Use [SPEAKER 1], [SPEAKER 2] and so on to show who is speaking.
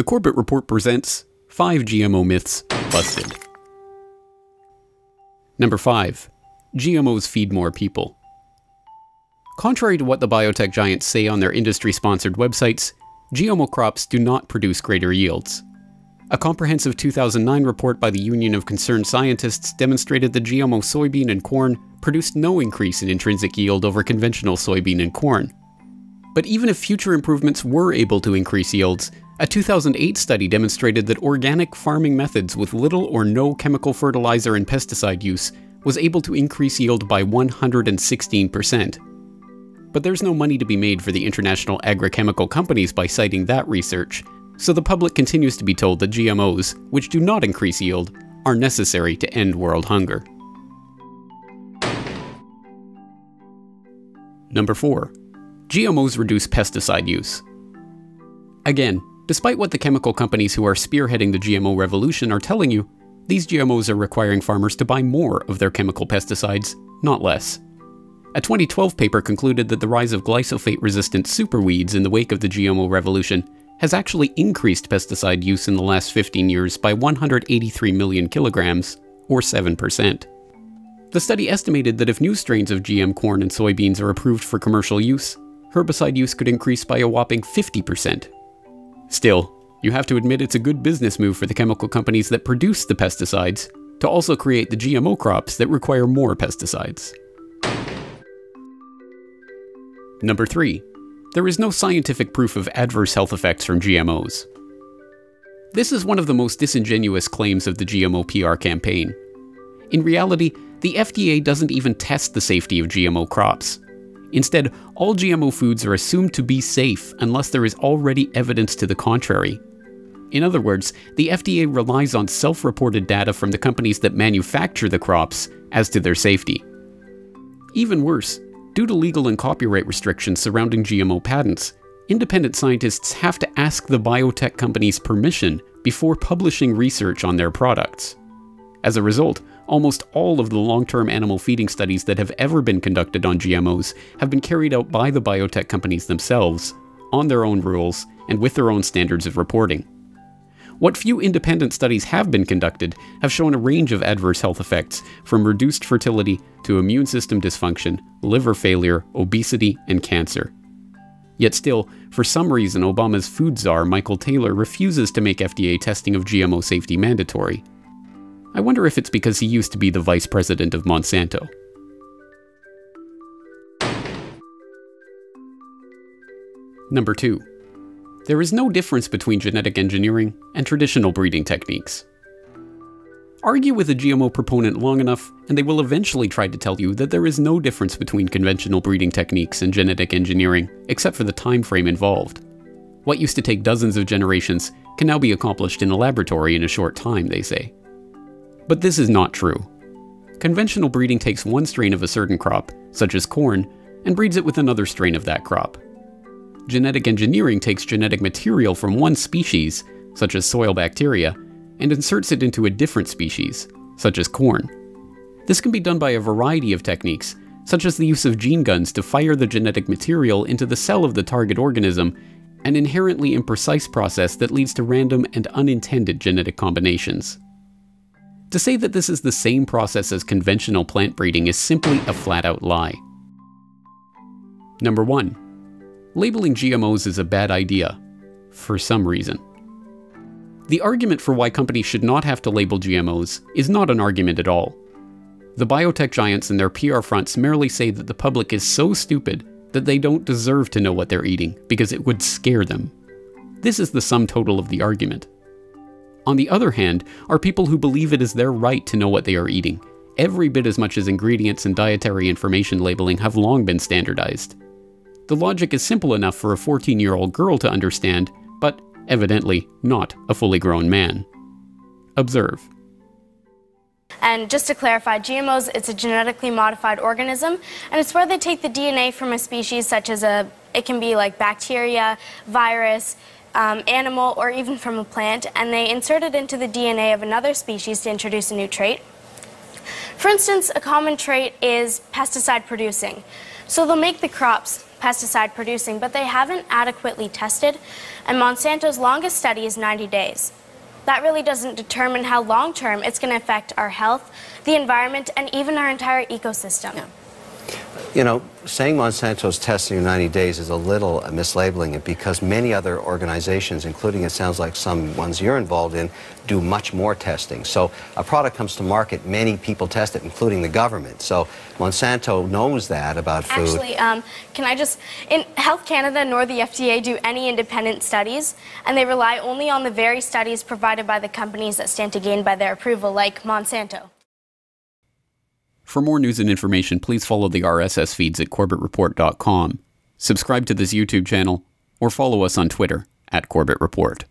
[SPEAKER 1] The Corbett Report presents 5 GMO Myths Busted. Number 5. GMOs feed more people. Contrary to what the biotech giants say on their industry sponsored websites, GMO crops do not produce greater yields. A comprehensive 2009 report by the Union of Concerned Scientists demonstrated that GMO soybean and corn produced no increase in intrinsic yield over conventional soybean and corn. But even if future improvements were able to increase yields, a 2008 study demonstrated that organic farming methods with little or no chemical fertilizer and pesticide use was able to increase yield by 116%. But there's no money to be made for the international agrochemical companies by citing that research, so the public continues to be told that GMOs, which do not increase yield, are necessary to end world hunger. Number 4. GMOs reduce pesticide use. Again, Despite what the chemical companies who are spearheading the GMO revolution are telling you, these GMOs are requiring farmers to buy more of their chemical pesticides, not less. A 2012 paper concluded that the rise of glyphosate resistant superweeds in the wake of the GMO revolution has actually increased pesticide use in the last 15 years by 183 million kilograms, or 7%. The study estimated that if new strains of GM corn and soybeans are approved for commercial use, herbicide use could increase by a whopping 50% Still, you have to admit it's a good business move for the chemical companies that produce the pesticides to also create the GMO crops that require more pesticides. Number 3. There is no scientific proof of adverse health effects from GMOs. This is one of the most disingenuous claims of the GMO PR campaign. In reality, the FDA doesn't even test the safety of GMO crops. Instead, all GMO foods are assumed to be safe unless there is already evidence to the contrary. In other words, the FDA relies on self reported data from the companies that manufacture the crops as to their safety. Even worse, due to legal and copyright restrictions surrounding GMO patents, independent scientists have to ask the biotech companies permission before publishing research on their products. As a result, Almost all of the long term animal feeding studies that have ever been conducted on GMOs have been carried out by the biotech companies themselves, on their own rules, and with their own standards of reporting. What few independent studies have been conducted have shown a range of adverse health effects, from reduced fertility to immune system dysfunction, liver failure, obesity, and cancer. Yet still, for some reason, Obama's food czar Michael Taylor refuses to make FDA testing of GMO safety mandatory. I wonder if it's because he used to be the vice president of Monsanto. Number 2. There is no difference between genetic engineering and traditional breeding techniques. Argue with a GMO proponent long enough, and they will eventually try to tell you that there is no difference between conventional breeding techniques and genetic engineering, except for the time frame involved. What used to take dozens of generations can now be accomplished in a laboratory in a short time, they say. But this is not true. Conventional breeding takes one strain of a certain crop, such as corn, and breeds it with another strain of that crop. Genetic engineering takes genetic material from one species, such as soil bacteria, and inserts it into a different species, such as corn. This can be done by a variety of techniques, such as the use of gene guns to fire the genetic material into the cell of the target organism, an inherently imprecise process that leads to random and unintended genetic combinations. To say that this is the same process as conventional plant breeding is simply a flat out lie. Number 1. Labeling GMOs is a bad idea, for some reason. The argument for why companies should not have to label GMOs is not an argument at all. The biotech giants and their PR fronts merely say that the public is so stupid that they don't deserve to know what they're eating because it would scare them. This is the sum total of the argument. On the other hand, are people who believe it is their right to know what they are eating, every bit as much as ingredients and dietary information labeling have long been standardized. The logic is simple enough for a 14 year old girl to understand, but evidently not a fully grown man. Observe.
[SPEAKER 2] And just to clarify, GMOs, it's a genetically modified organism, and it's where they take the DNA from a species such as a, it can be like bacteria, virus, um, animal or even from a plant, and they insert it into the DNA of another species to introduce a new trait. For instance, a common trait is pesticide producing. So they'll make the crops pesticide producing, but they haven't adequately tested and Monsanto's longest study is 90 days. That really doesn't determine how long term it's going to affect our health, the environment, and even our entire ecosystem.
[SPEAKER 3] Yeah. You know, saying Monsanto's testing in 90 days is a little mislabeling it because many other organizations, including it sounds like some ones you're involved in, do much more testing. So a product comes to market, many people test it, including the government. So Monsanto knows that about food.
[SPEAKER 2] Actually, um, can I just, in Health Canada nor the FDA do any independent studies, and they rely only on the very studies provided by the companies that stand to gain by their approval, like Monsanto.
[SPEAKER 1] For more news and information, please follow the RSS feeds at CorbettReport.com, subscribe to this YouTube channel, or follow us on Twitter at Corbett Report.